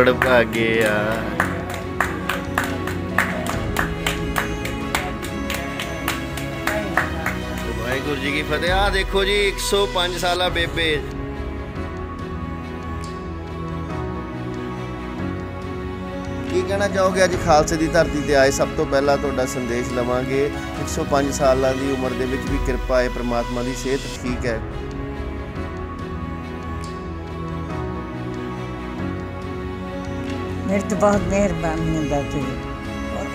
ਬੜ ਭਾਗਿਆ ਵਾਹਿਗੁਰੂ ਜੀ ਕੀ ਫਤਿਹ। ਆ ਦੇਖੋ ਜੀ 105 ਸਾਲਾ ਬੇਬੇ। ਕੀ ਕਹਿਣਾ ਚਾਹੋਗੇ? ਅੱਜ ਖਾਲਸੇ ਦੀ ਧਰਤੀ ਤੇ ਆਏ ਸਭ ਤੋਂ ਪਹਿਲਾਂ ਤੁਹਾਡਾ ਸੰਦੇਸ਼ ਲਵਾਂਗੇ। 105 ਸਾਲਾਂ ਦੀ ਉਮਰ ਦੇ ਵਿੱਚ ਵੀ ਕਿਰਪਾ ਹੈ, ਪ੍ਰਮਾਤਮਾ ਦੀ ਸਿਹਤ ਠੀਕ ਹੈ। ਮੇਰੇ ਤੇ ਬਹੁਤ ਮਿਹਰਬਾਨੀ ਹੁੰਦਾ ਸੀ।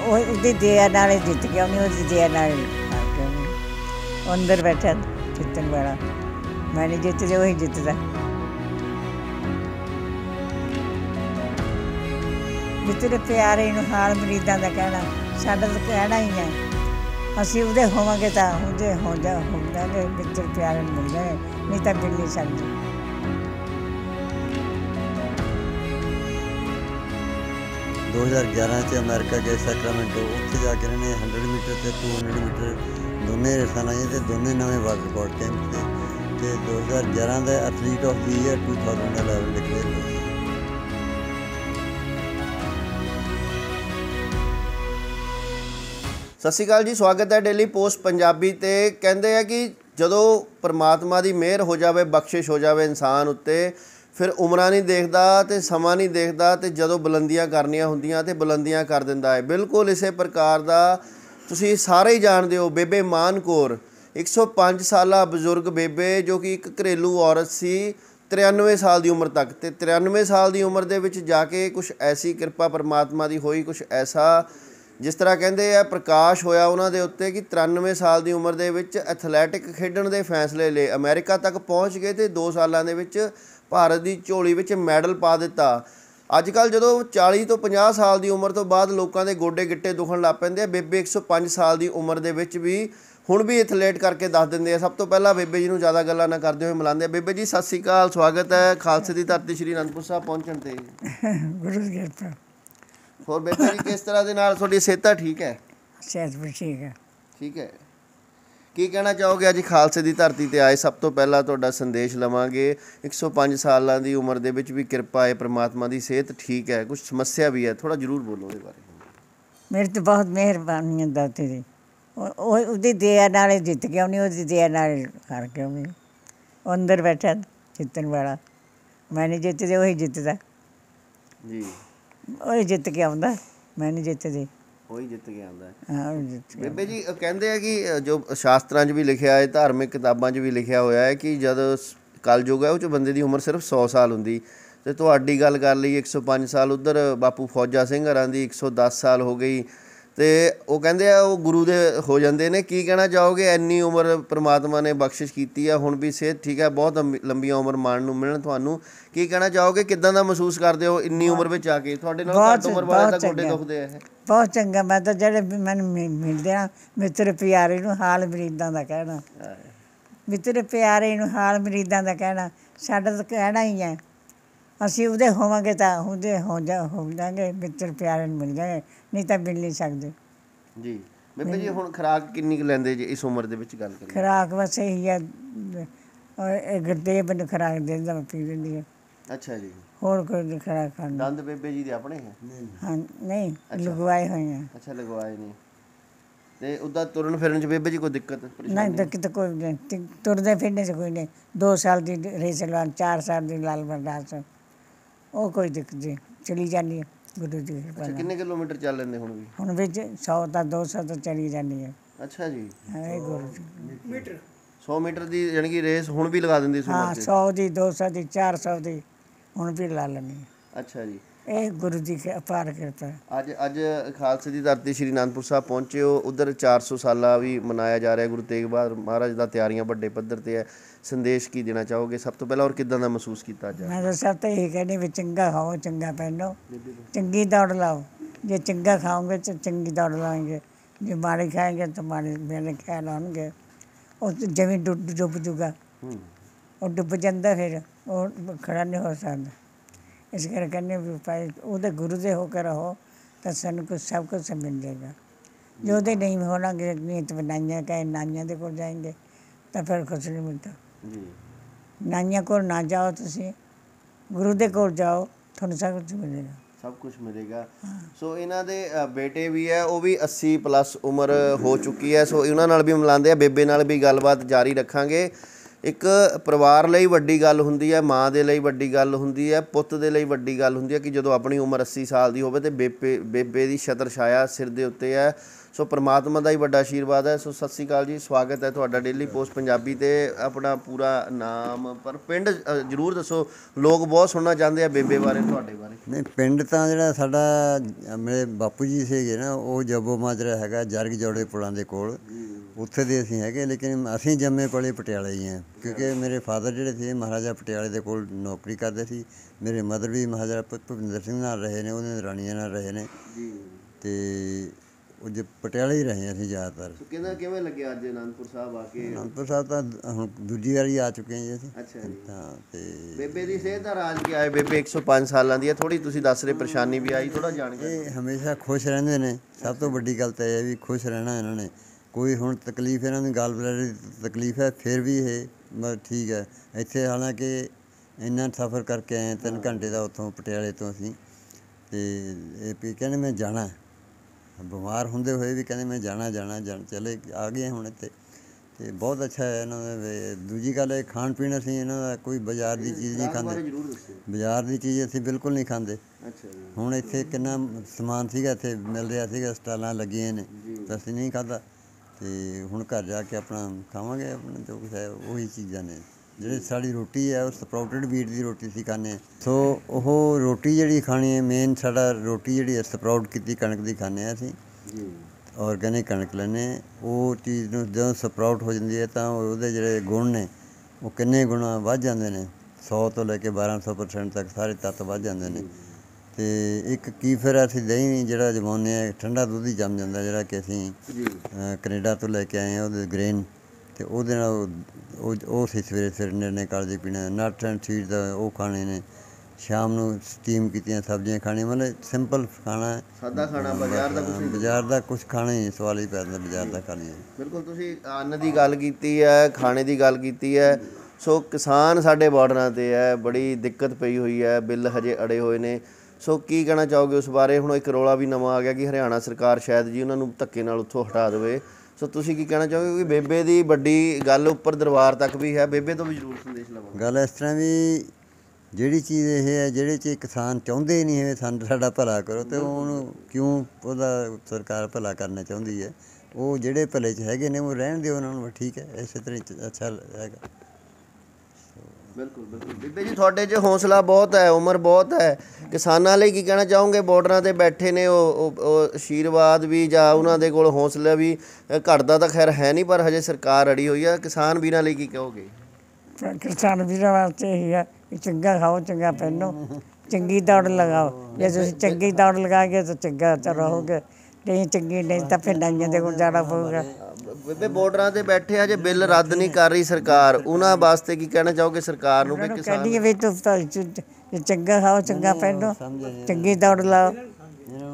ਉਹ ਉਹਦੀ ਦਇਆ ਨਾਲ ਹੀ ਜਿੱਤ ਗਿਆ, ਉਹਨੇ ਉਹਦੀ ਦਇਆ ਨਾਲ ਹੀ ਅੰਦਰ ਬੈਠਾ ਜਿੱਤਣ ਵਾਲਾ। ਮੈਂ ਨਹੀਂ ਜਿੱਤਦਾ, ਉਹੀ ਜਿੱਤਦਾ। ਵੀ ਪਿਆਰੇ ਨੂੰ ਹਾਲ ਮਰੀਦਾਂ ਦਾ ਕਹਿਣਾ, ਸਾਡਾ ਤਾਂ ਕਹਿਣਾ ਹੀ ਹੈ ਅਸੀਂ ਉਹਦੇ ਹੋਵਾਂਗੇ ਤਾਂ ਉਹਦੇ ਹੋ ਜਾ ਹੋਵਾਂਗੇ ਮਿੱਤਰ ਪਿਆਰੇ ਨੂੰ ਮਿਲਦਾ ਨਹੀਂ ਤਾਂ ਮਿਲ ਨਹੀਂ ਸਕਦੇ 2011 ਚ ਅਮਰੀਕਾ ਗਏ ਸੈਕਰਾਮੈਂਟੋ, ਉੱਥੇ ਜਾ ਕੇ ਇਹਨਾਂ ਨੇ 100 ਮੀਟਰ ਤੇ 200 ਮੀਟਰ ਦੋਨੇ ਰੇਸਾਂ ਲਾਈਆਂ ਤੇ ਦੋਨੇ ਨਵੇਂ ਵਰਲਡ ਰਿਕਾਰਡ ਕੈਂਪ ਤੇ ਤੇ 2011 ਦਾ athlete of the year 2011 declare ਹੋਇਆ ਸਤਿ ਸ਼੍ਰੀ ਅਕਾਲ ਜੀ, ਸਵਾਗਤ ਹੈ ਡੇਲੀ ਪੋਸਟ ਪੰਜਾਬੀ ਤੇ। ਕਹਿੰਦੇ ਆ ਕਿ ਜਦੋਂ ਪਰਮਾਤਮਾ ਦੀ ਮਿਹਰ ਹੋ ਜਾਵੇ, ਬਖਸ਼ਿਸ਼ ਹੋ ਜਾਵੇ ਇਨਸਾਨ ਉੱਤੇ ਫਿਰ ਉਮਰਾਂ ਨਹੀਂ ਦੇਖਦਾ ਤੇ ਸਮਾਂ ਨਹੀਂ ਦੇਖਦਾ ਤੇ ਜਦੋਂ ਬੁਲੰਦੀਆਂ ਕਰਨੀਆਂ ਹੁੰਦੀਆਂ ਤੇ ਬੁਲੰਦੀਆਂ ਕਰ ਦਿੰਦਾ ਹੈ। ਬਿਲਕੁਲ ਇਸੇ ਪ੍ਰਕਾਰ ਦਾ ਤੁਸੀਂ ਸਾਰੇ ਹੀ ਜਾਣਦੇ ਹੋ ਬੇਬੇ ਮਾਨ ਕੌਰ 105 ਸਾਲਾ ਬਜ਼ੁਰਗ ਬੇਬੇ ਜੋ ਕਿ ਇੱਕ ਘਰੇਲੂ ਔਰਤ ਸੀ 93 ਸਾਲ ਦੀ ਉਮਰ ਤੱਕ। ਤੇ 93 ਸਾਲ ਦੀ ਉਮਰ ਦੇ ਵਿੱਚ ਜਾ ਕੇ ਕੁਝ ਐਸੀ ਕਿਰਪਾ ਪਰਮਾਤਮਾ ਦੀ ਹੋਈ ਕੁਝ ਐਸਾ, ਜਿਸ ਤਰ੍ਹਾਂ ਕਹਿੰਦੇ ਆ, ਪ੍ਰਕਾਸ਼ ਹੋਇਆ ਉਹਨਾਂ ਦੇ ਉੱਤੇ ਕਿ 93 ਸਾਲ ਦੀ ਉਮਰ ਦੇ ਵਿੱਚ ਐਥਲੈਟਿਕ ਖੇਡਣ ਦੇ ਫੈਸਲੇ ਲਏ। ਅਮਰੀਕਾ ਤੱਕ ਪਹੁੰਚ ਗਏ ਤੇ 2 ਸਾਲਾਂ ਦੇ ਵਿੱਚ ਭਾਰਤ ਦੀ ਝੋਲੀ ਵਿੱਚ ਮੈਡਲ ਪਾ ਦਿੱਤਾ। ਅੱਜ ਕੱਲ ਜਦੋਂ 40 ਤੋਂ 50 ਸਾਲ ਦੀ ਉਮਰ ਤੋਂ ਬਾਅਦ ਲੋਕਾਂ ਦੇ ਗੋਡੇ ਗਿੱਟੇ ਦੁਖਣ ਲੱਗ ਪੈਂਦੇ ਆ ਬੇਬੇ 105 ਸਾਲ ਦੀ ਉਮਰ ਦੇ ਵਿੱਚ ਵੀ ਹੁਣ ਵੀ ਐਥਲੇਟ ਕਰਕੇ ਦੱਸ ਦਿੰਦੇ ਆ। ਸਭ ਤੋਂ ਪਹਿਲਾਂ ਬੇਬੇ ਜੀ ਨੂੰ ਜ਼ਿਆਦਾ ਗੱਲਾਂ ਨਾ ਕਰਦੇ ਹੋਏ ਮਿਲਾਉਂਦੇ ਆ। ਬੇਬੇ ਜੀ ਸਤਿ ਸ੍ਰੀ ਅਕਾਲ ਸਵਾਗਤ ਹੈ। ਖਾਲਸੇ ਦੀ ਧਰਤੀ ਸ਼੍ਰੀ ਅਨੰਦਪੁਰ ਸਾਹਿਬ ਪਹੁੰਚਣ ਤੇ। ਗੁਰੂ ਦੀ ਕਿਰਪਾ। ਹੋਰ ਬੇਬੇ ਜੀ ਕਿਸ ਤਰ੍ਹਾਂ ਦੇ ਨਾਲ ਤੁਹਾਡੀ ਸਿਹਤ ਠੀਕ ਹੈ? ਸਿਹਤ ਵੀ ਠੀਕ ਹੈ। ਠੀਕ ਹੈ। ਕੀ ਕਹਿਣਾ ਚਾਹੋਗੇ? ਅੱਜ ਖਾਲਸੇ ਦੀ ਧਰਤੀ ਤੇ ਆਏ ਸਭ ਤੋਂ ਪਹਿਲਾਂ ਤੁਹਾਡਾ ਸੰਦੇਸ਼ ਲਵਾਂਗੇ। 105 ਸਾਲਾਂ ਦੀ ਉਮਰ ਦੇ ਵਿੱਚ ਵੀ ਕਿਰਪਾ ਹੈ ਪ੍ਰਮਾਤਮਾ ਦੀ ਸਿਹਤ ਠੀਕ ਹੈ ਕੁਝ ਸਮੱਸਿਆ ਵੀ ਹੈ। ਥੋੜਾ ਜ਼ਰੂਰ ਬੋਲੋ ਉਹਦੇ ਬਾਰੇ। ਮੇਰੇ ਤੇ ਬਹੁਤ ਮਿਹਰਬਾਨੀ ਹੈ ਦਾਤੇ ਦੀ ਉਹ ਉਹ- ਉਹਦੀ ਦਇਆ ਨਾਲ ਹੀ ਜਿੱਤ ਗਿਆ ਉਹਨੇ ਉਹਦੀ ਦਇਆ ਨਾਲ ਹਾਰ ਗਿਆ ਉਹਨੇ। ਉਹ ਅੰਦਰ ਬੈਠਾ ਜਿੱਤਣ ਵਾਲਾ। ਮੈਂ ਨਹੀਂ ਜਿੱਤਦਾ ਉਹੀ ਜਿੱਤਦਾ। ਜੀ। ਉਹੀ ਜਿੱਤ ਕੇ ਆਉਂਦਾ ਮੈਂ ਨਹੀਂ ਜਿੱਤਦੀ। ਉਹੀ ਜਿੱਤ ਕੇ ਆਉਂਦਾ। ਹੈ ਹਾਂ ਜਿੱਤ ਗਿਆ ਬੇਬੇ ਜੀ ਕਹਿੰਦੇ ਆ ਕਿ ਜੋ ਸ਼ਾਸਤਰਾਂ 'ਚ ਵੀ ਲਿਖਿਆ ਹੈ ਧਾਰਮਿਕ ਕਿਤਾਬਾਂ 'ਚ ਵੀ ਲਿਖਿਆ ਹੋਇਆ ਹੈ ਕਿ ਜਦ ਕਲਯੁਗ ਹੈ ਉਹ 'ਚ ਬੰਦੇ ਦੀ ਉਮਰ ਸਿਰਫ 100 ਸਾਲ ਹੁੰਦੀ। ਤੇ ਤੁਹਾਡੀ ਗੱਲ ਕਰ ਲਈ 105 ਸਾਲ ਉਧਰ ਬਾਪੂ ਫੌਜਾ ਸਿੰਘ ਹਰਾਂ ਦੀ 110 ਸਾਲ ਹੋ ਗਈ। ਤੇ ਉਹ ਕਹਿੰਦੇ ਆ ਉਹ ਗੁਰੂ ਦੇ ਹੋ ਜਾਂਦੇ ਨੇ। ਕੀ ਕਹਿਣਾ ਚਾਹੋਗੇ? ਇੰਨੀ ਉਮਰ ਪ੍ਰਮਾਤਮਾ ਨੇ ਬਖਸ਼ਿਸ਼ ਕੀਤੀ ਆ ਹੁਣ ਵੀ ਸਿਹਤ ਠੀਕ ਹੈ ਬਹੁਤ ਲੰਬੀਆਂ ਉਮਰ ਮਾਣ ਨੂੰ ਮਿਲਣ ਤੁਹਾਨੂੰ। ਕੀ ਕਹਿਣਾ ਚਾਹੋਗੇ? ਕਿਦਾਂ ਦਾ ਮਹਿਸੂਸ ਕਰਦੇ ਹੋ ਇੰਨੀ ਉਮਰ ਵਿੱਚ ਆ ਕੇ? ਤੁਹਾਡੇ ਨਾਲ ਘੱਟ ਉਮਰ ਵਾਲੇ ਤਾਂ ਗੋਡੇ। ਦੁਖਦੇ ਆ ਬਹੁਤ ਚੰਗਾ। ਮੈਂ ਤਾਂ ਜਿਹੜੇ ਮੈਨੂੰ ਮਿਲਦੇ ਆ ਮਿੱਤਰ ਪਿਆਰੇ ਨੂੰ ਹਾਲ ਮਰੀਦਾਂ ਦਾ ਕਹਿਣਾ। ਮਿੱਤਰ ਪਿਆਰੇ ਨੂੰ ਹਾਲ ਮਰੀਦਾਂ ਦਾ ਕਹਿਣਾ। ਸਾਡਾ ਤਾਂ ਕਹਿਣਾ ਹੀ ਹੈ ਅਸੀਂ ਉਹਦੇ ਹੋਵਾਂਗੇ ਤਾਂ ਉਹਦੇ ਹੋ ਜਾ ਹੋ ਜਾਾਂਗੇ ਮਿੱਤਰ ਪਿਆਰੇ ਨੂੰ ਮਿਲ ਜਾਏ ਨਹੀਂ ਤਾਂ ਮਿਲ ਨਹੀਂ ਸਕਦੇ। ਜੀ। ਬੇਬੇ ਜੀ ਹੁਣ ਖੁਰਾਕ ਕਿੰਨੀ ਕੁ ਲੈਂਦੇ ਜੀ ਇਸ ਉਮਰ ਦੇ ਵਿੱਚ ਗੱਲ ਕਰੀਏ? ਖੁਰਾਕ ਬਸ ਇਹੀ ਹੈ ਔਰ ਇਹ ਗੱਦੇ ਮੈਨੂੰ ਖੁਰਾਕ ਦੇ ਦਿੰਦਾ ਮੈਂ ਪੀ ਲੈਂਦੀ ਹਾਂ। ਅੱਛਾ ਜੀ। ਹੋਰ ਕੋਈ ਨਹੀਂ ਖੁਰਾਕ ਖਾਂਦਾ। ਦੰਦ ਬੇਬੇ ਜੀ ਦੇ ਆਪਣੇ ਹੈ? ਹਾਂ ਨਹੀਂ ਲਗਵਾਏ ਹੋਏ ਆ। ਅੱਛਾ ਲਗਵਾਏ ਨੇ। ਤੇ ਉਦਾਂ ਤੁਰਨ ਫਿਰਨ ਚ ਬੇਬੇ ਜੀ ਕੋਈ ਦਿੱਕਤ ਨਹੀਂ ਪਰੇਸ਼ਾਨੀ ਤਾਂ ਕਿਤੇ ਕੋਈ ਨਹੀਂ। ਤੁਰਦੇ ਫਿਰਨੇ ਚ ਕੋਈ ਨਹੀਂ। 2 ਸਾਲ ਦੀ ਰੇਸ ਲਵਾਨ 4 ਸਾਲ ਦੀ ਲਾਲ ਬਰਦਾਸ ਉਹ ਕੋਈ ਦਿੱਕਤ ਨਹੀਂ ਚਲੀ ਜਾਂਦੀ ਹੈ ਗੁਰੂ ਦੀ ਕਿਰਪਾ ਅੱਛਾ ਨਾਲ ਕਿੰਨੇ ਕਿਲੋਮੀਟਰ ਚੱਲ ਲੈਂਦੇ ਹੁਣ ਵੀ? ਹੁਣ ਵਿੱਚ 100 ਤਾਂ 200 ਤਾਂ ਚਲੀ ਜਾਂਦੀ ਹੈ। ਅੱਛਾ ਜੀ। ਹੈ ਗੁਰੂ ਜੀ। 100 ਮੀਟਰ ਦੀ ਯਾਨੀ ਕਿ ਰੇਸ ਹੁਣ ਵੀ ਲਗਾ ਦਿੰਦੇ ਹਾਂ ਉਮਰ 'ਚ 100 ਦੀ 200 ਦੀ 400 ਦੀ ਹੁਣ ਵੀ ਲਾ ਲੈਣੀ ਅੱਛਾ ਜੀ। ਇਹ ਗੁਰੂ ਦੀ ਕੀ ਅਪਾਰ ਕਿਰਪਾ ਅੱਜ ਅੱਜ ਖਾਲਸੇ ਦੀ ਧਰਤੀ ਸ਼੍ਰੀ ਅਨੰਦਪੁਰ ਸਾਹਿਬ ਪਹੁੰਚੇ ਹੋ। ਉਧਰ 400 ਸਾਲਾ ਵੀ ਮਨਾਇਆ ਜਾ ਰਿਹਾ। ਗੁਰੂ ਤੇਗ ਬਹਾਦਰ ਮਹਾਰਾਜ ਦਾ ਤਿਆਰੀਆਂ ਵੱਡੇ ਪੱਧਰ ਤੇ ਹੈ। ਸੰਦੇਸ਼ ਕੀ ਦੇਣਾ ਚਾਹੋਗੇ? ਸਭ ਤੋਂ ਪਹਿਲਾਂ ਔਰ ਕਿਦਾਂ ਦਾ ਮਹਿਸੂਸ ਕੀਤਾ ਅੱਜ? ਮੈਂ ਤਾਂ ਸਭ ਤੋਂ ਇਹ ਕਹਿੰਦੀ ਵੀ ਚੰਗਾ ਖਾਓ ਚੰਗਾ ਪਹਿਨੋ। ਚੰਗੀ ਦੌੜ ਲਾਓ। ਜੇ ਚੰਗਾ ਖਾਓਗੇ ਤਾਂ ਚੰਗੀ ਦੌੜ ਲਾਓਗੇ। ਜੇ ਮਾੜੇ ਖਾਏਗੇ ਤਾਂ ਮਾੜੇ ਮੇਰੇ ਖਿਆਲ ਆਉਣਗੇ ਉਹ ਜਿਵੇਂ ਡੁੱਬ ਜੂਗਾ। ਉਹ ਡੁੱਬ ਜਾਂਦਾ ਫਿਰ। ਉਹ ਖੜਾ ਨਹੀਂ ਹੋ ਸਕਦਾ। ਇਸ ਕਰਕੇ ਕਹਿੰਦੇ ਵੀ ਭਾਈ ਉਹਦੇ ਗੁਰੂ ਦੇ ਹੋ ਕੇ ਰਹੋ ਤਾਂ ਸਾਨੂੰ ਕੁਛ ਸਭ ਕੁਝ ਮਿਲ ਜਾਏਗਾ। ਜੋ ਉਹਦੇ ਨਹੀਂ ਹੋਣਾਗੇ ਨੀਤ ਬਣਾਈਆਂ ਕਹੇ ਨਾਈਆਂ ਦੇ ਕੋਲ ਜਾਏਂਗੇ ਤਾਂ ਫਿਰ ਕੁਛ ਨਹੀਂ ਮਿਲਦਾ। ਜੀ। ਨਾਈਆਂ ਕੋਲ ਨਾ ਜਾਓ ਤੁਸੀਂ ਗੁਰੂ ਦੇ ਕੋਲ ਜਾਓ ਤੁਹਾਨੂੰ ਸਭ ਕੁਝ ਮਿਲੇਗਾ। ਸਭ ਕੁਝ ਮਿਲੇਗਾ। ਸੋ ਇਹਨਾਂ ਦੇ ਬੇਟੇ ਵੀ ਹੈ ਉਹ ਵੀ 80 ਪਲੱਸ ਉਮਰ ਹੋ ਚੁੱਕੀ ਹੈ। ਸੋ ਉਹਨਾਂ ਨਾਲ ਵੀ ਮਿਲਾਉਂਦੇ ਆ ਬੇਬੇ ਨਾਲ ਵੀ ਗੱਲਬਾਤ ਜਾਰੀ ਰੱਖਾਂਗੇ। ਇੱਕ ਪਰਿਵਾਰ ਲਈ ਵੱਡੀ ਗੱਲ ਹੁੰਦੀ ਹੈ, ਮਾਂ ਦੇ ਲਈ ਵੱਡੀ ਗੱਲ ਹੁੰਦੀ ਹੈ, ਪੁੱਤ ਦੇ ਲਈ ਵੱਡੀ ਗੱਲ ਹੁੰਦੀ ਹੈ ਕਿ ਜਦੋਂ ਆਪਣੀ ਉਮਰ 80 ਸਾਲ ਦੀ ਹੋਵੇ ਤੇ ਬੇਬੇ ਬੇਬੇ ਦੀ ਛਤਰ ਛਾਇਆ ਸਿਰ ਦੇ ਉੱਤੇ ਹੈ। ਸੋ ਪ੍ਰਮਾਤਮਾ ਦਾ ਹੀ ਵੱਡਾ ਆਸ਼ੀਰਵਾਦ ਹੈ। ਸੋ ਸਤਿ ਸ੍ਰੀ ਅਕਾਲ ਜੀ, ਸਵਾਗਤ ਹੈ ਤੁਹਾਡਾ ਡੇਲੀ ਪੋਸਟ ਪੰਜਾਬੀ ਤੇ ਆਪਣਾ ਪੂਰਾ ਨਾਮ, ਪਰ ਪਿੰਡ ਜਰੂਰ ਦੱਸੋ, ਲੋਕ ਬਹੁਤ ਸੁਣਨਾ ਚਾਹੁੰਦੇ ਆ ਬੇਬੇ ਬਾਰੇ, ਤੁਹਾਡੇ ਬਾਰੇ। ਨਹੀਂ, ਪਿੰਡ ਤਾਂ ਜਿਹੜਾ ਸਾਡਾ, ਮੇਰੇ ਬਾਪੂ ਜੀ ਸੀਗੇ ਨਾ, ਉਹ ਜੱਬੋ ਮਾਜਰਾ ਹੈਗਾ, ਜਰਗ ਜੋੜੇ ਪੁਲਾਂ ਦੇ ਕੋਲ। ਉੱਥੇ ਦੇ ਅਸੀਂ ਹੈਗੇ ਲੇਕਿਨ ਅਸੀਂ ਜੰਮੇ ਪਲੇ ਪਟਿਆਲੇ ਹੀ ਹਾਂ। ਕਿਉਂਕਿ ਮੇਰੇ ਫਾਦਰ ਜਿਹੜੇ ਸੀ ਮਹਾਰਾਜਾ ਪਟਿਆਲੇ ਦੇ ਕੋਲ ਨੌਕਰੀ ਕਰਦੇ ਸੀ। ਮੇਰੇ ਮਦਰ ਵੀ ਮਹਾਰਾਜਾ ਭੁਪਿੰਦਰ ਸਿੰਘ ਨਾਲ ਰਹੇ ਨੇ ਉਹਨਾਂ ਦੇ ਰਾਣੀਆਂ ਨਾਲ ਰਹੇ ਨੇ। ਜੀ। ਤੇ ਉਹ ਜੇ ਪਟਿਆਲੇ ਹੀ ਰਹੇ ਅਸੀਂ ਜ਼ਿਆਦਾਤਰ। ਕਿਹਦਾ ਕਿਵੇਂ ਲੱਗਿਆ ਅੱਜ ਅਨੰਦਪੁਰ ਸਾਹਿਬ ਆ ਕੇ? ਅਨੰਦਪੁਰ ਸਾਹਿਬ ਤਾਂ ਹੁਣ ਦੂਜੀ ਵਾਰੀ ਆ ਚੁੱਕੇ ਹਾਂ ਜੀ ਅਸੀਂ। ਅੱਛਾ ਜੀ। ਤਾਂ ਤੇ ਬੇਬੇ ਦੀ ਸਿਹਤ ਦਾ ਰਾਜ ਕੀ ਆਏ ਬੇਬੇ 105 ਸਾਲਾਂ ਦੀ ਹੈ ਥੋੜੀ ਤੁਸੀਂ ਦੱਸ ਰਹੇ ਪਰੇਸ਼ਾਨੀ ਵੀ ਆਈ ਥੋੜਾ ਜਾਣ ਕੇ ਇਹ ਹਮੇਸ਼ਾ ਖੁਸ਼ ਰਹਿੰਦੇ ਨੇ। ਸਭ ਤੋਂ ਵੱਡੀ ਗੱਲ ਤਾਂ ਇਹ ਹੈ ਵੀ ਖੁਸ਼ ਰਹਿਣਾ ਇਹਨਾਂ ਨੇ। ਕੋਈ ਹੁਣ ਤਕਲੀਫ ਇਹਨਾਂ ਨੂੰ ਗਾਲ ਬਲੈਡਰ ਦੀ ਤਕਲੀਫ ਹੈ ਫਿਰ ਵੀ ਇਹ ਮ- ਠੀਕ ਹੈ। ਇੱਥੇ ਹਾਲਾਂਕਿ ਇੰਨਾ ਸਫ਼ਰ ਕਰਕੇ ਆਏ ਤਿੰਨ ਘੰਟੇ ਦਾ ਉੱਥੋਂ ਪਟਿਆਲੇ ਤੋਂ ਅਸੀਂ ਤੇ ਇਹ ਵੀ ਕਹਿੰਦੇ ਮੈਂ ਜਾਣਾ। ਬਿਮਾਰ ਹੁੰਦੇ ਹੋਏ ਵੀ ਕਹਿੰਦੇ ਮੈਂ ਜਾਣਾ ਜਾਣਾ ਜਾਣ ਚਲੇ ਆ ਗਏ ਹੁਣ ਇੱਥੇ। ਤੇ ਬਹੁਤ ਅੱਛਾ ਹੈ ਇਹਨਾਂ ਦਾ ਦੂਜੀ ਗੱਲ ਇਹ ਖਾਣ ਪੀਣ ਅਸੀਂ ਇਹਨਾਂ ਦਾ ਕੋਈ ਬਾਜ਼ਾਰ ਦੀ ਚੀਜ਼ ਨਹੀਂ ਖਾਂਦੇ। ਬਾਜ਼ਾਰ ਦੀ ਚੀਜ਼ ਅਸੀਂ ਬਿਲਕੁਲ ਨਹੀਂ ਖਾਂਦੇ। ਅੱਛਾ ਹੁਣ ਇੱਥੇ ਕਿੰਨਾ ਸਮਾਨ ਸੀਗਾ ਇੱਥੇ ਮਿਲ ਰਿਹਾ ਸੀਗਾ ਸਟਾਲਾਂ ਲੱਗੀਆਂ ਨੇ। ਤਾਂ ਅਸੀਂ ਨਹੀਂ ਖਾਧਾ। ਤੇ ਹੁਣ ਘਰ ਜਾ ਕੇ ਆਪਣਾ ਖਾਵਾਂਗੇ ਆਪਣਾ ਜੋ ਕੁਛ ਹੈ ਉਹੀ ਚੀਜ਼ਾਂ ਨੇ। ਜਿਹੜੀ ਸਾਡੀ ਰੋਟੀ ਹੈ ਉਹ ਸਪਰਾਊਟਡ ਵੀਟ ਦੀ ਰੋਟੀ ਸੀ ਹਾਂ। ਸੋ ਉਹ ਰੋਟੀ ਜਿਹੜੀ ਖਾਣੀ ਹੈ ਮੇਨ ਸਾਡਾ ਰੋਟੀ ਜਿਹੜੀ ਹੈ ਸਪਰਾਊਟ ਕੀਤੀ ਕਣਕ ਦੀ ਖਾਂਦੇ ਹਾਂ ਅਸੀਂ। ਜੀ। ਆਰਗੈਨਿਕ ਕਣਕ ਹਾਂ। ਉਹ ਚੀਜ਼ ਨੂੰ ਜਦੋਂ ਸਪਰਾਊਟ ਹੋ ਜਾਂਦੀ ਹੈ ਤਾਂ ਉਹਦੇ ਜਿਹੜੇ ਗੁਣ ਨੇ ਉਹ ਕਿੰਨੇ ਗੁਣਾ ਵੱਧ ਜਾਂਦੇ ਨੇ। 100 ਤੋਂ ਲੈ ਕੇ 1200% ਤੱਕ ਸਾਰੇ ਤੱਤ ਵੱਧ ਜਾਂਦੇ ਨੇ। ਤੇ ਇੱਕ ਕੀਫਰ ਅਸੀਂ ਦਹੀਂ ਜਿਹੜਾ ਜਮਾਉਂਦੇ ਆ ਠੰਡਾ ਦੁੱਧ ਹੀ ਜੰਮ ਜਾਂਦਾ ਜਿਹੜਾ ਕਿ ਅਸੀਂ ਕੈਨੇਡਾ ਤੋਂ ਲੈ ਕੇ ਆਏ ਆ ਉਹਦੇ ਗ੍ਰੇਨ ਤੇ ਉਹਦੇ ਨਾਲ ਉਹ- ਉਹ ਸੀ ਸਵੇਰੇ ਸਵੇਰੇ ਨਿਰਣੇ ਕਾਲਜੀ ਪੀਣਾ ਨਟ ਐਂਡ ਸੀਡ ਦਾ ਉਹ ਖਾਣੇ ਨੇ। ਸ਼ਾਮ ਨੂੰ ਸਟੀਮ ਕੀਤੀਆਂ ਸਬਜ਼ੀਆਂ ਖਾਣੀਆਂ ਮਤਲਬ ਸਿੰਪਲ ਖਾਣਾ ਹੈ। ਸਾਦਾ ਖਾਣਾ ਬਾਜ਼ਾਰ ਦਾ ਕੁਝ ਨਹੀਂ। ਬਾਜ਼ਾਰ ਦਾ ਕੁਝ ਖਾਣਾ ਹੀ ਸਵਾਲ ਹੀ ਪੈਂਦਾ ਬਾਜ਼ਾਰ ਦਾ ਖਾਣੇ ਬਿਲਕੁਲ ਤੁਸੀਂ ਅੰਨ ਦੀ ਗੱਲ ਕੀਤੀ ਹੈ ਖਾਣੇ ਦੀ ਗੱਲ ਕੀਤੀ ਹੈ। ਸੋ ਕਿਸਾਨ ਸਾਡੇ ਬਾਰਡਰਾਂ ਤੇ ਹੈ ਬੜੀ ਦਿੱਕਤ ਪਈ ਹੋਈ ਹੈ ਬਿੱਲ ਹਜੇ ਅੜੇ ਹੋਏ ਨੇ। ਸੋ ਕੀ ਕਹਿਣਾ ਚਾਹੋਗੇ ਉਸ ਬਾਰੇ? ਹੁਣ ਇੱਕ ਰੋਲਾ ਵੀ ਨਵਾਂ ਆ ਗਿਆ ਕਿ ਹਰਿਆਣਾ ਸਰਕਾਰ ਸ਼ਾਇਦ ਜੀ ਉਹਨਾਂ ਨੂੰ ਧੱਕੇ ਨਾਲ ਉੱਥੋਂ ਹਟਾ ਦੇਵੇ। ਸੋ ਤੁਸੀਂ ਕੀ ਕਹਿਣਾ ਚਾਹੋਗੇ? ਕਿ ਬੇਬੇ ਦੀ ਵੱਡੀ ਗੱਲ ਉੱਪਰ ਦਰਬਾਰ ਤੱਕ ਵੀ ਹੈ। ਬੇਬੇ ਤੋਂ ਵੀ ਜ਼ਰੂਰ ਸੰਦੇਸ਼ ਲਵਾਂਗੇ। ਗੱਲ ਇਸ ਤਰ੍ਹਾਂ ਵੀ ਜਿਹੜੀ ਚੀਜ਼ ਇਹ ਹੈ, ਜਿਹੜੇ ਚ ਕਿਸਾਨ ਚਾਹੁੰਦੇ ਨਹੀਂ ਹੈ, ਸਾਨੂੰ ਸਾਡਾ ਭਲਾ ਕਰੋ ਤੇ ਉਹਨੂੰ ਕਿਉਂ ਉਹਦਾ ਸਰਕਾਰ ਭਲਾ ਕਰਨਾ ਚਾਹੁੰਦੀ ਹੈ? ਉਹ ਜਿਹੜੇ ਭਲੇ ਚ ਹੈਗੇ ਨੇ, ਉਹ ਰਹਿਣ ਦਿਓ ਉਹਨਾਂ ਨੂੰ, ਠੀਕ ਹੈ? ਇਸੇ ਤਰ੍ਹਾਂ ਚ- ਅੱਛਾ ਹੈਗਾ। ਬਿਲਕੁਲ ਬਿਲਕੁਲ। ਬੀਬੇ ਜੀ, ਤੁਹਾਡੇ 'ਚ ਹੌਸਲਾ ਬਹੁਤ ਹੈ, ਉਮਰ ਬਹੁਤ ਹੈ। ਕਿਸਾਨਾਂ ਲਈ ਕੀ ਕਹਿਣਾ ਚਾਹੋਗੇ? ਬਾਰਡਰਾਂ ਤੇ ਬੈਠੇ ਨੇ, ਉਹ, ਉਹ- ਉਹ ਵੀ ਜਾਂ ਉਹਨਾਂ ਦੇ ਕੋਲ ਹੌਸਲਾ ਵੀ ਘਟਦਾ ਤਾਂ ਖੈਰ ਹੈ ਨਹੀਂ, ਪਰ ਹਜੇ ਸਰਕਾਰ ਅੜੀ ਹੋਈ ਹੈ ਕਿਸਾਨ ਵੀਰਾਂ ਲਈ ਕੀ ਕਹੋਗੇ? ਕਿਸਾਨ ਵੀਰਾਂ ਵਾਸਤੇ ਇਹ ਹੈ ਕਿ ਚੰਗਾ ਖਾਓ, ਚੰਗਾ ਪਹਿਨੋ। ਚੰਗੀ ਦੌੜ ਲਗਾਓ। ਜੇ ਤੁਸੀਂ ਚੰਗੀ ਦੌੜ ਲਗਾਓਗੇ ਤਾਂ ਚੰਗਾ ਰਹੋਗੇ। ਨਹੀਂ ਚੰਗੀ ਨਹੀਂ ਤਾਂ ਫਿਰ ਡਾਈਆਂ ਦੇ ਕੋਲ ਜਾਣਾ ਪਊਗਾ ਬੇਬੇ ਬਾਰਡਰਾਂ ਤੇ ਬੈਠੇ ਹਜੇ ਬਿੱਲ ਰੱਦ ਨਹੀਂ ਕਰ ਰਹੀ ਸਰਕਾਰ ਉਹਨਾਂ ਵਾਸਤੇ ਕੀ ਕਹਿਣਾ ਚਾਹੋਗੇ ਸਰਕਾਰ ਨੂੰ ਵੀ ਕਿਸਾਨ ਕਹਿੰਦੀ ਵੀ ਤੂੰ ਤਾਂ ਚ- ਚ- ਚੰਗਾ ਖਾਓ ਚੰਗਾ ਪਹਿਨੋ ਚੰਗੀ ਦੌੜ ਲਾਓ।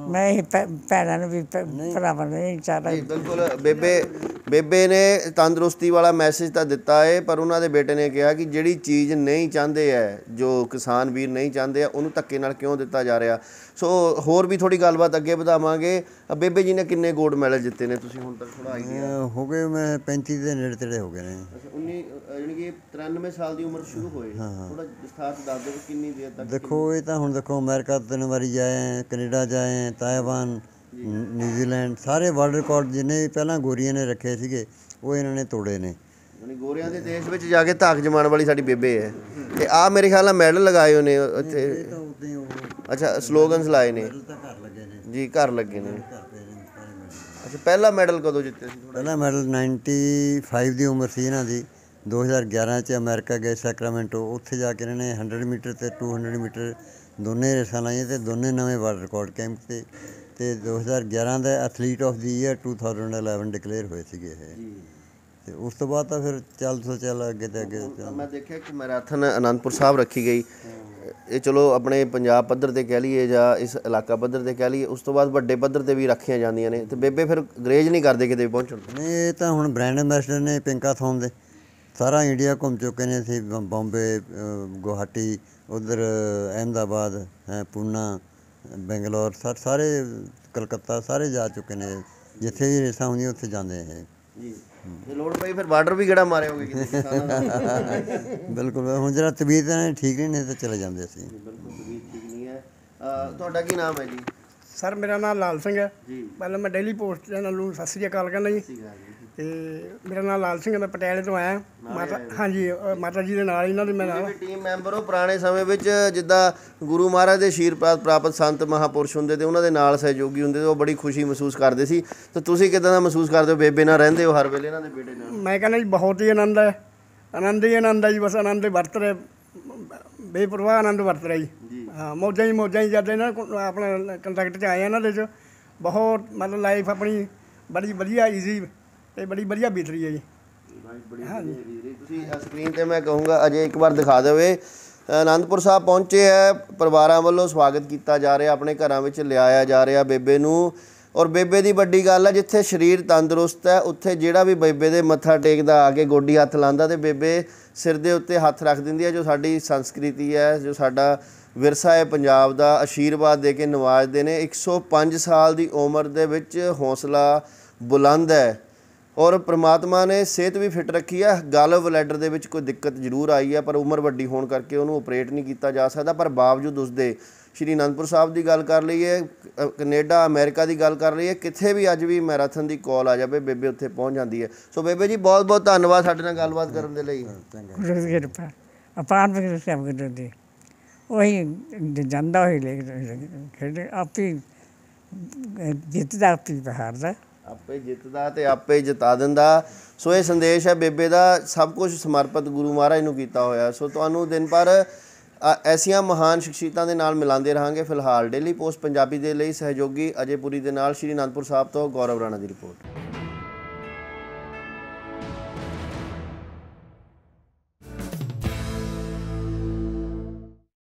ਮੈਂ ਇਹ ਭੈ- ਭੈਣਾਂ ਨੂੰ ਵੀ ਭੈ- ਭਰਾਵਾਂ ਨੂੰ ਇਹ ਚਾਹਦਾ ਜੀ ਬਿਲਕੁਲ ਬੇਬੇ ਬੇਬੇ ਨੇ ਤੰਦਰੁਸਤੀ ਵਾਲਾ ਮੈਸੇਜ ਤਾਂ ਦਿੱਤਾ ਹੈ ਪਰ ਉਹਨਾਂ ਦੇ ਬੇਟੇ ਨੇ ਕਿਹਾ ਕਿ ਜਿਹੜੀ ਚੀਜ਼ ਨਹੀਂ ਚਾਹੁੰਦੇ ਐ ਜੋ ਕਿਸਾਨ ਵੀਰ ਨਹੀਂ ਚਾਹੁੰਦੇ ਆ ਉਹਨੂੰ ਧੱਕੇ ਨਾਲ ਕਿਉਂ ਦਿੱਤਾ ਜਾ ਰਿਹਾ? ਸੋ ਹੋਰ ਵੀ ਥੋੜੀ ਗੱਲਬਾਤ ਅੱਗੇ ਵਧਾਵਾਂਗੇ। ਅ, ਬੇਬੇ ਜੀ ਨੇ ਕਿੰਨੇ 골ਡ ਮੈਡਲ ਜਿੱਤੇ ਨੇ ਤੁਸੀਂ ਹੁਣ ਤੱਕ ਥੋੜਾ ਆਈਡੀਆ ਅਹ ਹੋ ਗਏ ਮੈਂ 35 ਦੇ ਨੇੜੇ ਤੇੜੇ ਹੋ ਗਏ ਨੇ। ਅੱਛਾ 19 ਅ, ਯਾਨੀ ਕਿ 93 ਸਾਲ ਦੀ ਉਮਰ ਸ਼ੁਰੂ ਹੋਏ। ਥੋੜਾ ਵਿਸਥਾਰ ਚ ਦੱਸ ਦਿਓ ਕਿੰਨੀ ਦੇਰ ਤੱਕ ਦੇਖੋ ਇਹ ਤਾਂ ਹੁਣ ਦੇਖੋ ਅਮਰੀਕਾ ਤਿੰਨ ਵਾਰੀ ਜਾਏ ਹੈ, ਕੈਨੇਡਾ ਜਾਏ ਹੈ, ਤਾਇਵਾਨ ਨਿਊਜ਼ੀਲੈਂਡ ਸਾਰੇ ਵਰਲਡ ਰਿਕਾਰਡ ਜਿੰਨੇ ਪਹਿਲਾਂ ਗੋਰੀਆਂ ਨੇ ਰੱਖੇ ਸੀਗੇ ਉਹ ਇਹਨਾਂ ਨੇ ਤੋੜੇ ਨੇ। ਯਾਨੀ ਗੋਰਿਆਂ ਦੇ ਦੇਸ਼ ਵਿੱਚ ਜਾ ਕੇ ਧਾਕ ਜਮਾਉਣ ਵਾਲੀ ਸਾਡੀ ਬੇਬੇ ਹੈ। ਤੇ ਆ ਮੇਰੇ ਖਿਆਲ ਨਾਲ ਮੈਡਲ ਲਗਾਏ ਹੋਏ ਨੇ ਉੱਥੇ ਅੱਛਾ ਸਲੋਗਨਸ ਲਾਏ ਨੇ। ਜੀ ਘਰ ਲੱਗੇ ਨੇ। ਅੱਛਾ ਪਹਿਲਾ ਮੈਡਲ ਕਦੋਂ ਜਿੱਤਿਆ ਸੀ? ਪਹਿਲਾ ਮੈਡਲ 95 ਦੀ ਉਮਰ ਸੀ ਇਹਨਾਂ ਦੀ। 2011 ਚ ਅਮਰੀਕਾ ਗਏ ਸੈਕਰਾਮੈਂਟੋ ਉੱਥੇ ਜਾ ਕੇ ਇਹਨਾਂ ਨੇ 100 ਮੀਟਰ ਤੇ 200 ਮੀਟਰ ਦੋਨੇ ਰੇਸਾਂ ਲਾਈਆਂ ਤੇ ਦੋਨੇ ਨਵੇਂ ਵਰਲਡ ਰਿਕਾਰਡ ਕੈਂਪ ਤੇ ਤੇ 2011 ਦਾ athlete of the year 2011 declare ਹੋਏ ਸੀਗੇ ਇਹ। ਤੇ ਉਸ ਤੋਂ ਬਾਅਦ ਤਾਂ ਫਿਰ ਚੱਲ ਸੋ ਚੱਲ ਅੱਗੇ ਤੇ ਅੱਗੇ। ਮੈਂ ਦੇਖਿਆ ਕਿ ਮੈਰਾਥਨ ਅਨੰਦਪੁਰ ਸਾਹਿਬ ਰੱਖੀ ਗਈ। ਇਹ ਚਲੋ ਆਪਣੇ ਪੰਜਾਬ ਪੱਧਰ ਤੇ ਕਹਿ ਲਈਏ ਜਾਂ ਇਸ ਇਲਾਕਾ ਪੱਧਰ ਤੇ ਕਹਿ ਲਈਏ ਉਸ ਤੋਂ ਬਾਅਦ ਵੱਡੇ ਪੱਧਰ ਤੇ ਵੀ ਰੱਖੀਆਂ ਜਾਂਦੀਆਂ ਨੇ। ਤੇ ਬੇਬੇ ਫਿਰ ਗਰੇਜ ਨਹੀਂ ਕਰਦੇ ਕਿਤੇ ਵੀ ਪਹੁੰਚਣ। ਨਹੀਂ ਇਹ ਤਾਂ ਹੁਣ ਬ੍ਰਾਂਡ ਐਂਬੈਸਡਰ ਨੇ ਪਿੰਕਾ ਥੋਮ ਦੇ। ਸਾਰਾ ਇੰਡੀਆ ਘੁੰਮ ਚੁੱਕੇ ਨੇ ਅਸੀਂ ਬੰਬੇ ਗੁਹਾਟੀ ਉਧਰ ਅਹਿਮਦਾਬਾਦ ਹੈ ਪੂਨਾ ਬੈਂਗਲੌਰ ਸਾਰੇ ਕਲਕੱਤਾ ਸਾਰੇ ਜਾ ਚੁੱਕੇ ਨੇ। ਜਿੱਥੇ ਵੀ ਰੇਸਾਂ ਹੁੰਦੀਆਂ ਉੱਥੇ ਜਾਂਦੇ ਇਹ। ਜੀ। ਜੇ ਲੋੜ ਪਈ ਫਿਰ ਬਾਰਡਰ ਵੀ ਕਿਹੜਾ ਮਾਰੇ ਹੋਗੇ ਦਾ ਬਿਲਕੁਲ ਹੁਣ ਜਿਹੜਾ ਤਬੀਅਤ ਦੀ ਠੀਕ ਨਹੀਂ ਨੇ ਤਾਂ ਚਲੇ ਜਾਂਦੇ ਸੀ ਬਿਲਕੁਲ ਤਬੀਅਤ ਠੀਕ ਨਹੀਂ ਹੈ। ਅਹ ਤੁਹਾਡਾ ਕੀ ਨਾਮ ਹੈ ਜੀ? ਸਰ ਮੇਰਾ ਨਾਮ ਲਾਲ ਸਿੰਘ ਹੈ। ਜੀ। ਪਹਿਲਾਂ ਮੈਂ ਡੇਲੀ ਪੋਸਟ ਚੈਨਲ ਨੂੰ ਸਤਿ ਸ੍ਰੀ ਅਕਾਲ ਕਹਿੰਦਾ ਜੀ। ਠੀਕ ਹੈ ਜੀ। ਤੇ ਮੇਰਾ ਨਾਮ ਲਾਲ ਸਿੰਘ ਹੈ ਮੈਂ ਪਟਿਆਲੇ ਤੋਂ ਆਇਆ। ਮਾਤਾ ਹਾਂਜੀ ਅ, ਮਾਤਾ ਜੀ ਦੇ ਨਾਲ ਇਹਨਾਂ ਦੇ ਮੈਂ ਨਾਲ। ਵੀ ਟੀਮ ਮੈਂਬਰ ਹੋ ਪੁਰਾਣੇ ਸਮੇਂ ਵਿੱਚ ਜਿੱਦਾਂ ਗੁਰੂ ਮਹਾਰਾਜ ਦੇ ਆਸ਼ੀਰਵਾਦ ਪ੍ਰਾਪਤ ਸੰਤ ਮਹਾਪੁਰਸ਼ ਹੁੰਦੇ ਤੇ ਉਹਨਾਂ ਦੇ ਨਾਲ ਸਹਿਯੋਗੀ ਹੁੰਦੇ ਤੇ ਉਹ ਬੜੀ ਖੁਸ਼ੀ ਮਹਿਸੂਸ ਕਰਦੇ ਸੀ। ਤੇ ਤੁਸੀਂ ਕਿਦਾਂ ਦਾ ਮਹਿਸੂਸ ਕਰਦੇ ਹੋ? ਬੇਬੇ ਨਾਲ ਰਹਿੰਦੇ ਹੋ ਹਰ ਵੇਲੇ ਇਹਨਾਂ ਦੇ ਬੇਟੇ ਨਾਲ? ਮੈਂ ਕਹਿੰਦਾ ਜੀ ਬਹੁਤ ਹੀ ਆਨੰਦ ਹੈ। ਆਨੰਦ ਹੀ ਆਨੰਦ ਹੈ ਜੀ ਬਸ ਆਨੰਦ ਹੀ ਵਰਤ ਰਹੇ। ਬੇਪਰਵਾਹ ਆਨੰਦ ਵਰਤ ਰਿਹਾ ਜੀ। ਹਾਂ ਮੌਜਾਂ ਹੀ ਮੌਜਾਂ ਹੀ ਜਦ ਇਹਨਾਂ ਕੋਲ ਆਪਣਾ ਕੰਟੈਕਟ 'ਚ ਆਏ ਇਹਨਾਂ ਦੇ 'ਚ। ਬਹੁਤ ਮਤਲਬ ਲਾਈਫ ਆਪਣੀ ਬੜੀ ਵਧੀਆ ਈਜ਼ੀ ਤੇ ਬੜੀ ਵਧੀਆ ਬੀਤ ਰਹੀ ਹੈ ਜੀ। ਤੁਸੀਂ ਸਕਰੀਨ ਤੇ ਮੈਂ ਕਹੂੰਗਾ ਅਜੇ ਇੱਕ ਵਾਰ ਦਿਖਾ ਦੇਵੇ ਅਨੰਦਪੁਰ ਸਾਹਿਬ ਪਹੁੰਚੇ ਹੈ ਪਰਿਵਾਰਾਂ ਵੱਲੋਂ ਸਵਾਗਤ ਕੀਤਾ ਜਾ ਰਿਹਾ ਆਪਣੇ ਘਰਾਂ ਵਿੱਚ ਲਿਆਇਆ ਜਾ ਰਿਹਾ ਬੇਬੇ ਨੂੰ। ਔਰ ਬੇਬੇ ਦੀ ਵੱਡੀ ਗੱਲ ਹੈ ਜਿੱਥੇ ਸਰੀਰ ਤੰਦਰੁਸਤ ਹੈ ਉੱਥੇ ਜਿਹੜਾ ਵੀ ਬੇਬੇ ਦੇ ਮੱਥਾ ਟੇਕਦਾ ਆ ਕੇ ਗੋਡੀ ਹੱਥ ਲਾਉਂਦਾ ਤੇ ਬੇਬੇ ਸਿਰ ਦੇ ਉੱਤੇ ਹੱਥ ਰੱਖ ਦਿੰਦੀ ਹੈ ਜੋ ਸਾਡੀ ਸੰਸਕ੍ਰਿਤੀ ਹੈ ਜੋ ਸਾਡਾ ਵਿਰਸਾ ਹੈ ਪੰਜਾਬ ਦਾ ਆਸ਼ੀਰਵਾਦ ਦੇ ਕੇ ਨਵਾਜਦੇ ਨੇ। 105 ਸਾਲ ਦੀ ਉਮਰ ਦੇ ਵਿੱਚ ਹੌਸਲਾ ਬੁਲੰਦ ਹੈ। ਔਰ ਪ੍ਰਮਾਤਮਾ ਨੇ ਸਿਹਤ ਵੀ ਫਿੱਟ ਰੱਖੀ ਹੈ ਗਲ ਵਲੈਡਰ ਦੇ ਵਿੱਚ ਕੋਈ ਦਿੱਕਤ ਜ਼ਰੂਰ ਆਈ ਹੈ ਪਰ ਉਮਰ ਵੱਡੀ ਹੋਣ ਕਰਕੇ ਉਹਨੂੰ ਆਪਰੇਟ ਨਹੀਂ ਕੀਤਾ ਜਾ ਸਕਦਾ। ਪਰ ਬਾਵਜੂਦ ਉਸਦੇ ਸ਼੍ਰੀ ਅਨੰਦਪੁਰ ਸਾਹਿਬ ਦੀ ਗੱਲ ਕਰ ਲਈਏ ਅ, ਕੈਨੇਡਾ ਅਮਰੀਕਾ ਦੀ ਗੱਲ ਕਰ ਲਈਏ ਕਿੱਥੇ ਵੀ ਅੱਜ ਵੀ ਮੈਰਾਥਨ ਦੀ ਕਾਲ ਆ ਜਾਵੇ ਬੇਬੇ ਉੱਥੇ ਪਹੁੰਚ ਜਾਂਦੀ ਹੈ। ਸੋ ਬੇਬੇ ਜੀ ਬਹੁਤ ਬਹੁਤ ਧੰਨਵਾਦ ਸਾਡੇ ਨਾਲ ਗੱਲਬਾਤ ਕਰਨ ਦੇ ਲਈ। ਗੁਰੂ ਦੀ ਕਿਰਪਾ। ਅਪਾਰ ਬਿਗੜ ਸਭ ਗੁਰੂ ਦੀ। ਉਹੀ ਜਾਂਦਾ ਹੋਈ ਲੈ ਖੇਡ ਆਪੀ ਜਿੱਤਦਾ ਆਪੀ ਹਾਰਦਾ। ਆਪੇ ਜਿੱਤਦਾ ਤੇ ਆਪੇ ਜਿਤਾ ਦਿੰਦਾ। ਸੋ ਇਹ ਸੰਦੇਸ਼ ਹੈ ਬੇਬੇ ਦਾ, ਸਭ ਕੁਝ ਸਮਰਪਿਤ ਗੁਰੂ ਮਹਾਰਾਜ ਨੂੰ ਕੀਤਾ ਹੋਇਆ। ਸੋ ਤੁਹਾਨੂੰ ਦਿਨ ਪਰ ਐਸੀਆਂ ਮਹਾਨ ਸ਼ਖਸੀਅਤਾਂ ਦੇ ਨਾਲ ਮਿਲਾਉਂਦੇ ਰਹਾਂਗੇ। ਫਿਲਹਾਲ ਡੇਲੀ ਪੋਸਟ ਪੰਜਾਬੀ ਦੇ ਲਈ ਸਹਿਯੋਗੀ ਅਜੇ ਪੁਰੀ ਦੇ ਨਾਲ, ਸ਼੍ਰੀ ਅਨੰਦਪੁਰ ਸਾਹਿਬ ਤੋਂ ਗੌਰਵ ਰਾਣਾ ਦੀ ਰਿਪੋਰਟ।